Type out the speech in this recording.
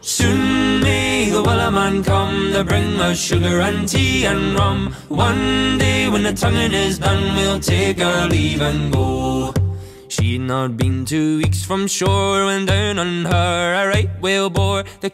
Soon may the wellerman come to bring us sugar and tea and rum. One day when the tonguing is done, we'll take our leave and go. She'd not been two weeks from shore when down on her a right whale bore. The